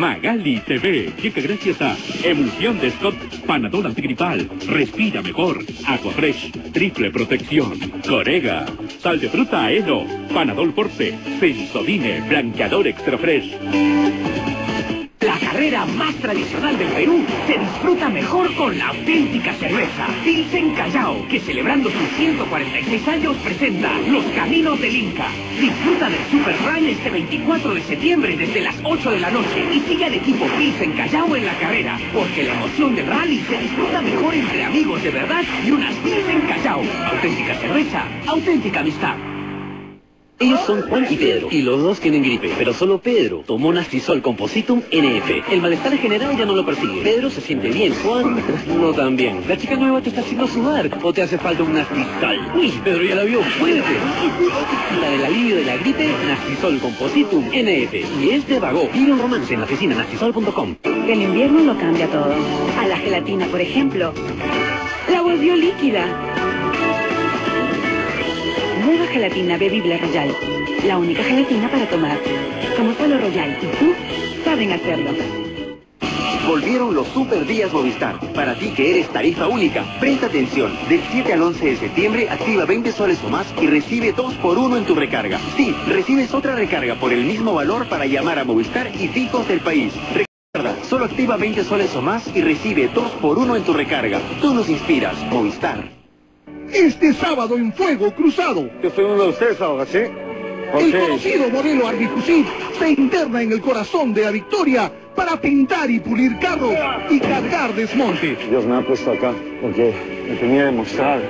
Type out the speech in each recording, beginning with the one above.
Magali TV llega gracias a Emulsión de Scott, Panadol antigripal, Respira mejor, Aquafresh, Triple Protección, Corega, Sal de fruta Aeno, Panadol Forte, Sensodine, Blanqueador Extra Fresh. Carrera más tradicional del Perú se disfruta mejor con la auténtica cerveza. Pilsen Callao, que celebrando sus 146 años presenta Los Caminos del Inca. Disfruta del Super Run este 24 de septiembre desde las 8 de la noche y sigue al equipo Pilsen Callao en la carrera, porque la emoción del rally se disfruta mejor entre amigos de verdad y unas Pilsen Callao. Auténtica cerveza, auténtica amistad. Ellos son Juan y Pedro, y los dos tienen gripe, pero solo Pedro tomó Nastisol Compositum NF. El malestar general ya no lo persigue. Pedro se siente bien, Juan no tan bien. La chica nueva te está haciendo sudar, o te hace falta un Nastisol. Uy, Pedro ya la vio, fuerte. La del alivio de la gripe, Nastisol Compositum NF. Y es de Vago. Vive un romance en la oficina nastisol.com. El invierno lo cambia todo. A la gelatina, por ejemplo, la volvió líquida. Gelatina bebible Royal. La única gelatina para tomar. Como solo Royal y tú saben hacerlo. Volvieron los super días Movistar. Para ti que eres tarifa única. Presta atención. Del 7 al 11 de septiembre activa 20 soles o más y recibe 2 por 1 en tu recarga. Sí, recibes otra recarga por el mismo valor para llamar a Movistar y fijos del país. Recuerda, solo activa 20 soles o más y recibe 2 por 1 en tu recarga. Tú nos inspiras, Movistar. Este sábado en Fuego Cruzado. Yo soy uno de ustedes ahora, ¿sí? El conocido modelo Arbifusit se interna en el corazón de la victoria para pintar y pulir carros y cargar desmonte. Dios me ha puesto acá porque me tenía que mostrar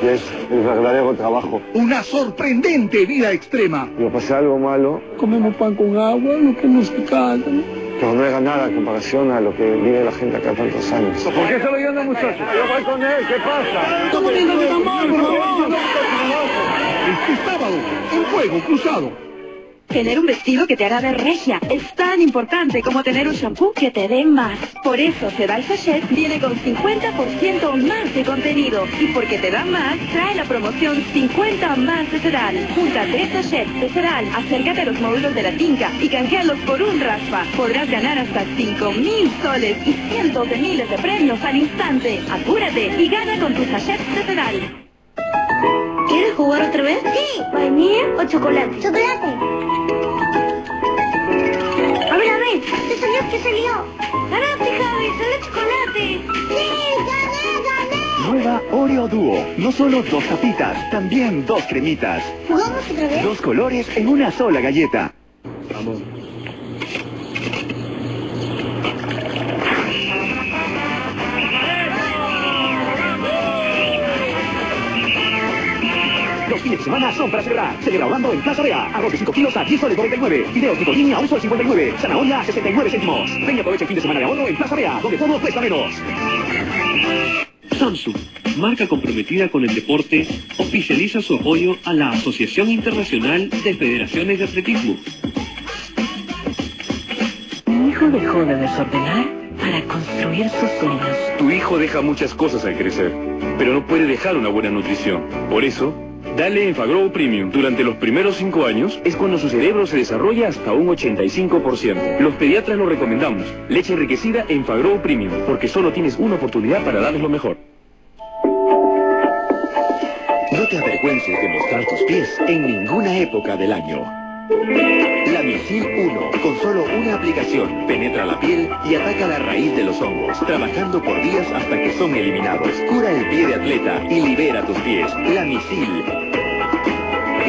que es el verdadero trabajo. Una sorprendente vida extrema. Cuando pasa algo malo, comemos pan con agua, lo que nos pica. Pero no era nada en comparación a lo que vive la gente acá tantos años. ¿Por qué se lo llevan muchachos? Yo voy con él, ¿qué pasa? ¡Está poniendo mi mamá, por favor! Este sábado, en Fuego Cruzado. Tener un vestido que te haga ver regia es tan importante como tener un shampoo que te dé más. Por eso Sedal Sachet viene con 50% más de contenido. Y porque te da más, trae la promoción 50 más de Sedal. Junta 3 sachets de Sedal, acércate a los módulos de la tinca y canjealos por un raspa. Podrás ganar hasta 5 mil soles y cientos de miles de premios al instante. Apúrate y gana con tus sachets de Sedal. ¿Quieres jugar otra vez? Sí. ¿Vainilla o chocolate? Chocolate. ¿Qué salió? ¿Qué salió? ¡Ganaste, Javi! ¡Salió chocolate! ¡Sí! ¡Gané, gané! Nueva Oreo Dúo. No solo dos tapitas, también dos cremitas. ¿Jugamos otra vez? Dos colores en una sola galleta. Vamos. Semana son para celebrar. Celebra ahorrando en Plaza Vea. Arroz de 5 kilos a 10 soles 99. Fideos tipo línea a 1 sol 59. Zanahoria a 69 céntimos. Ven y aprovecha el fin de semana de ahorro en Plaza Vea, donde todo cuesta menos. Samsung, marca comprometida con el deporte, oficializa su apoyo a la Asociación Internacional de Federaciones de Atletismo. Mi hijo dejó de desordenar para construir sus sueños. Tu hijo deja muchas cosas al crecer, pero no puede dejar una buena nutrición. Por eso, dale Enfagrow Premium. Durante los primeros 5 años es cuando su cerebro se desarrolla hasta un 85%. Los pediatras lo recomendamos. Leche enriquecida Enfagrow Premium, porque solo tienes una oportunidad para darles lo mejor. No te avergüences de mostrar tus pies en ninguna época del año. La Misil 1, con solo una aplicación, penetra la piel y ataca la raíz de los hongos, trabajando por días hasta que son eliminados. Cura el pie de atleta y libera tus pies. La Misil.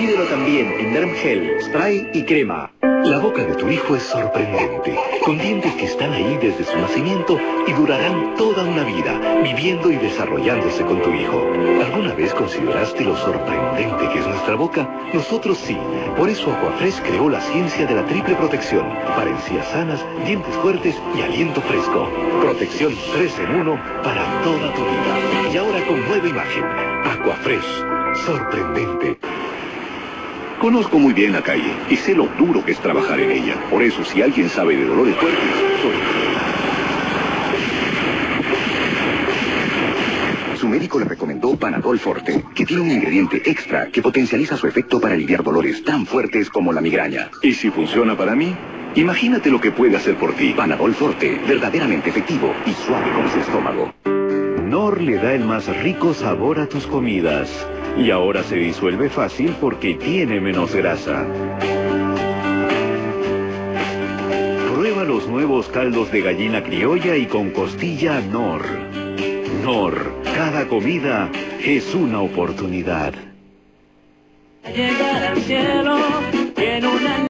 Pídelo también en Derm Gel, Spray y Crema. La boca de tu hijo es sorprendente, con dientes que están ahí desde su nacimiento y durarán toda una vida, viviendo y desarrollándose con tu hijo. ¿Alguna vez consideraste lo sorprendente que es nuestra boca? Nosotros sí. Por eso Aquafresh creó la ciencia de la triple protección, para encías sanas, dientes fuertes y aliento fresco. Protección 3 en 1 para toda tu vida. Y ahora con nueva imagen. Aquafresh. Sorprendente. Conozco muy bien la calle y sé lo duro que es trabajar en ella. Por eso, si alguien sabe de dolores fuertes, soy. Su médico le recomendó Panadol Forte, que tiene un ingrediente extra que potencializa su efecto para aliviar dolores tan fuertes como la migraña. ¿Y si funciona para mí? Imagínate lo que puede hacer por ti. Panadol Forte, verdaderamente efectivo y suave con su estómago. Nor le da el más rico sabor a tus comidas. Y ahora se disuelve fácil porque tiene menos grasa. Prueba los nuevos caldos de gallina criolla y con costilla Nor. Nor, cada comida es una oportunidad.